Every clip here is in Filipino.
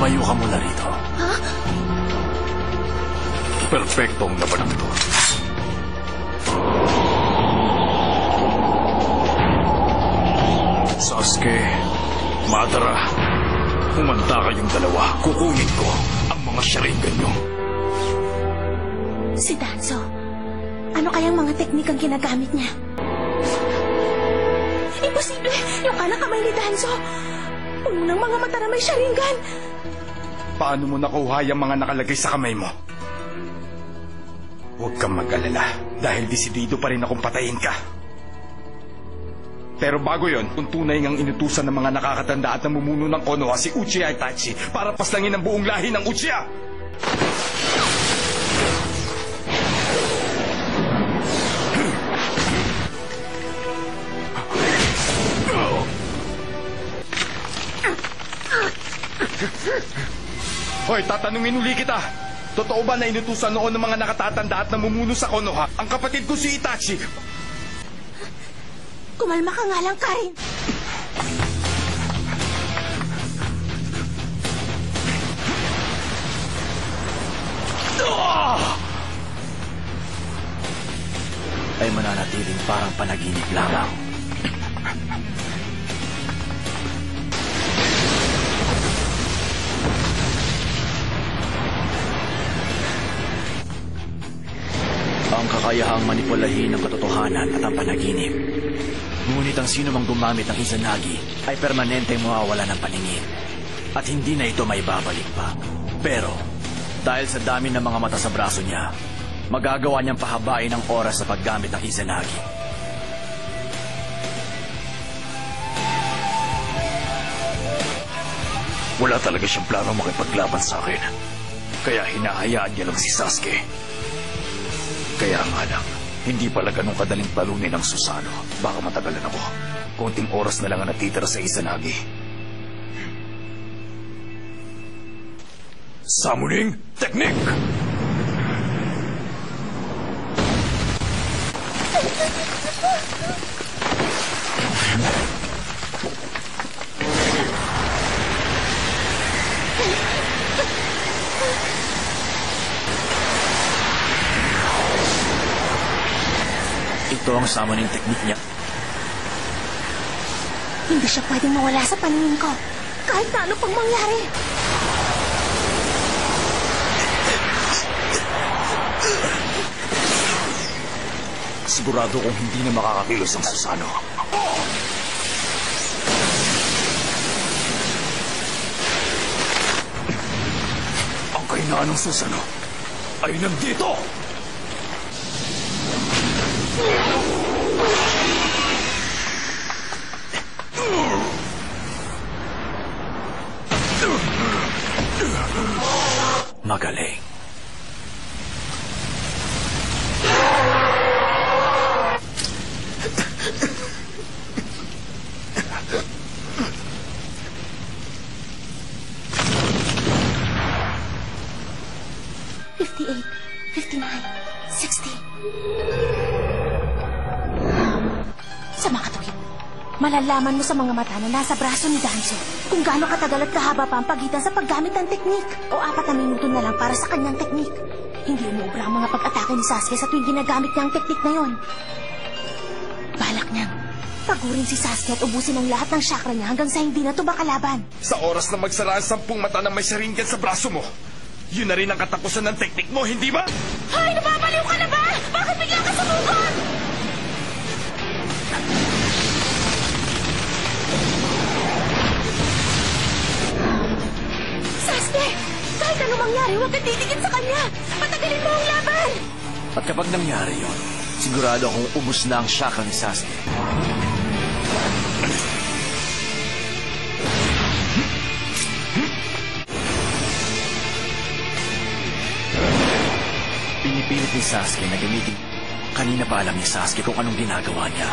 Lumayo ka muna rito. Ha? Perfecto ang laban ito. Sasuke, Madara, humanda kayong dalawa. Kukunin ko ang mga sharingan nyo. Si Danzo. Ano kayang mga teknik ang ginagamit niya? Imposible! Yung kanang kamay ni Danzo! Puno ng mga mata na may sharingan! Paano mo nakuha yung mga nakalagay sa kamay mo? Huwag kang mag-alala dahil desidido pa rin akong patayin ka. Pero bago yon, kung tunay ngang inutusan ng mga nakakatanda at namumuno ng Konoha si Uchiha Itachi para paslangin ang buong lahi ng Uchiha! Hoy, tatanungin uli kita. Totoo ba na inutusan noon ng mga nakatatanda at namumuno sa Konoha ang kapatid ko si Itachi Kumalma ka nga lang, Karin! Ay mananatiling parang panaginip lamang. Ang kakayahang manipulahin ng katotohanan at ang panaginip. Ngunit ang sino mang gumamit ng Izanagi ay permanenteng mawawala ng paningin. At hindi na ito may babalik pa. Pero, dahil sa dami ng mga mata sa braso niya, magagawa niyang pahabain ang oras sa paggamit ng Izanagi. Wala talaga siyang plano makipaglaban sa akin. Kaya hinahayaan niya lang si Sasuke. Kaya nga lang, hindi pala ganun kadaling talunin ang Susano. Baka matagalan ako. Konting oras na lang ang natitira sa Izanagi. Summoning Technique! Ito ang summoning technique niya. Hindi siya pwedeng mawala sa paningin ko. Kahit na ano pang mangyari. Sigurado kong hindi na makakakilos ang Susano. Ang kainaan ng Susano ay nandito! Magaling. Fifty-eight, fifty-nine, sixty. Malalaman mo sa mga mata na nasa braso ni Danzo kung gaano katagal at kahaba pa ang pagitan sa paggamit ng teknik o apat na minuto na lang para sa kanyang teknik. Hindi umuubra ang mga pag-atake ni Sasuke sa tuwing ginagamit niya ang teknik na yon. Balak niyang pagurin si Sasuke at ubusin ang lahat ng chakra niya hanggang sa hindi na ito makalaban. Sa oras na magsara ang sampung mata na may saringgan sa braso mo, yun na rin ang katapusan ng teknik mo, hindi ba? Hoy, nababaliw huwag kang titigil sa kanya! Patagalin mo ang laban! At kapag nangyari yon, sigurado akong ubus na ang chakra ni Sasuke. Pinipilit ni Sasuke na gamitin. Kanina pa alam ni Sasuke kung anong ginagawa niya.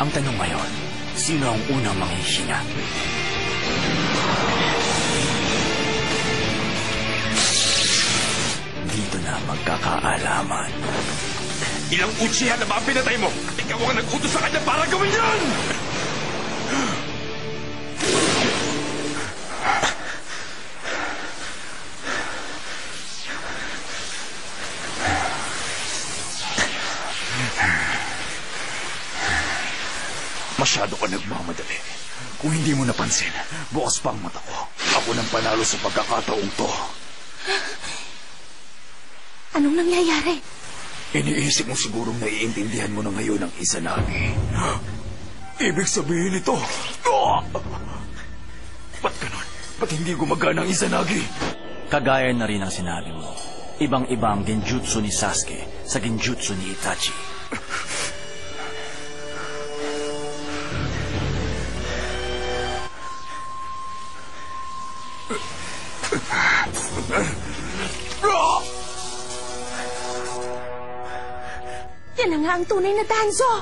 Ang tanong ngayon, sino ang unang manghihina? na magkakaalaman. Ilang uchiha na ba ang pinatay mo? Ikaw ang nag-utos sa kanya para gawin yan! Masyado ka nagmamadali. Kung hindi mo napansin, bukas pa ang mata ko. Ako nang panalo sa pagkakataong to. Anong nangyayari? Iniisip mo sigurong naiintindihan mo na ngayon ang Izanagi. Ibig sabihin ito. Ah! Ba't ganon? Ba't hindi gumagana ang Izanagi? Kagaya na rin ang sinabi mo. Ibang-iba ang genjutsu ni Sasuke sa genjutsu ni Itachi. Yan nga ang tunay na Danzo!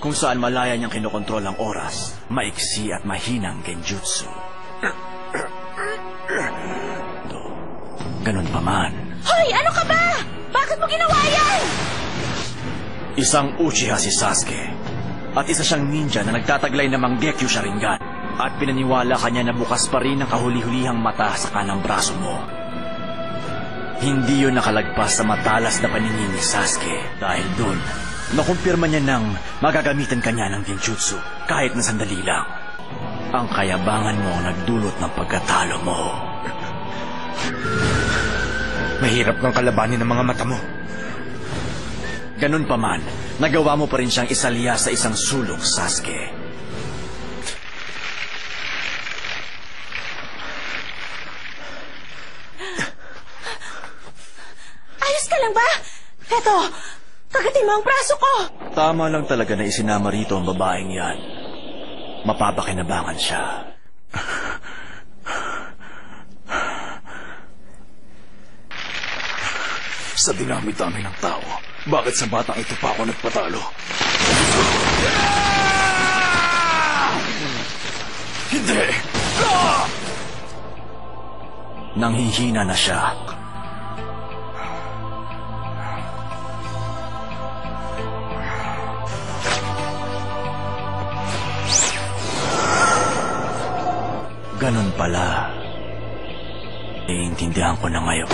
Kung saan malaya niyang kinokontrol ang oras, maiksi at mahinang genjutsu. Do, ganun pa man, Hoy! Ano ka ba? Bakit mo ginawa yan? isang Uchiha si Sasuke at isa siyang ninja na nagtataglay ng Manggekyo Sharingan at pinaniwala kanya na bukas pa rin ang kahuli-hulihang mata sa kanang braso mo. Hindi yun nakalagpas sa matalas na paningin ni Sasuke dahil doon, nakumpirma niya nang magagamitan kanya ng genjutsu kahit na sandali lang. Ang kayabangan mo ang nagdulot ng pagkatalo mo. Mahirap kang kalabanin ng mga mata mo. Ganun pa man, nagawa mo pa rin siyang isalya sa isang sulok, Sasuke. Ayos ka lang ba? Eto, kagatin mo ang braso ko! Tama lang talaga na isinama rito ang babaeng yan. Mapapakinabangan siya. Sa dinami-dami ng tao, bakit sa batang ito pa ako nagpatalo? Hindi! Nanghihina na siya. Ganon pala. Iintindihan ko na ngayon.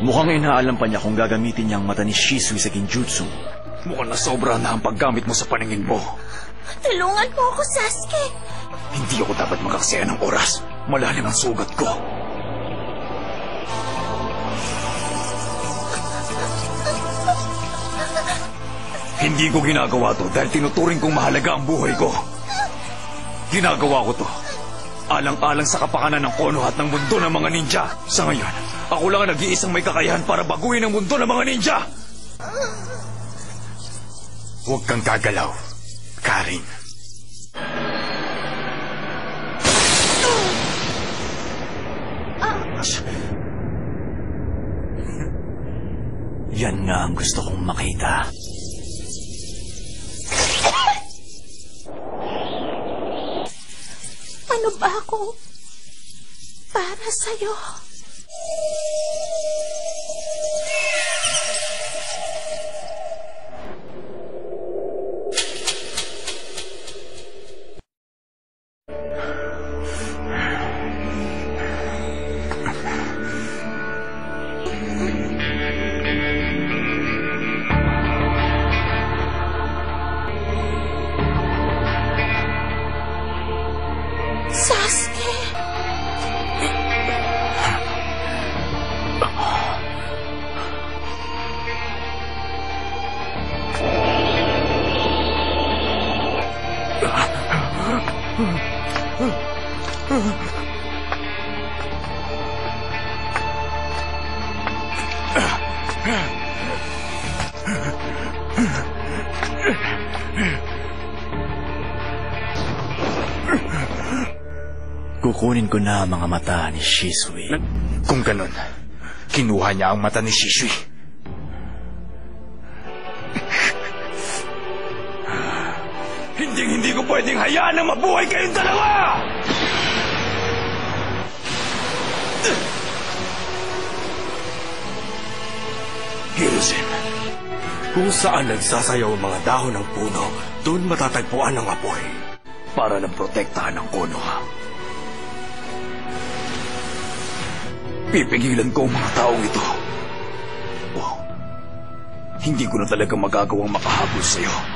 Mukhang inaalam pa niya kung gagamitin niya ang mata ni Shisui sa genjutsu. Mukhang nasobra na ang paggamit mo sa paningin mo. Tulungan mo ako, Sasuke! Hindi ako dapat makaksaya ng oras. Malalim ang sugat ko. Hindi ko ginagawa to dahil tinuturing kong mahalaga ang buhay ko. Ginagawa ko to. Alang-alang sa kapakanan ng Konoha at ng mundo ng mga ninja. Sa ngayon, ako lang ang nag-iisang may kakayahan para baguhin ang mundo ng mga ninja. Huwag kang gagalaw, Karin. Yan nga ang gusto kong makita. Ako? Para sa'yo. Kukunin ko na ang mga mata ni Shisui. Kung ganun, kinuha niya ang mata ni Shishui. Ko pwedeng hayaan na mabuhay kayong dalawa! Hirozen, kung saan nagsasayaw ang mga dahon ng puno, doon matatagpuan ang apoy para ng protektahan ng Konoha. Pipigilan ko ang mga taong ito. O, hindi ko na talaga magagawang makahabol sa'yo.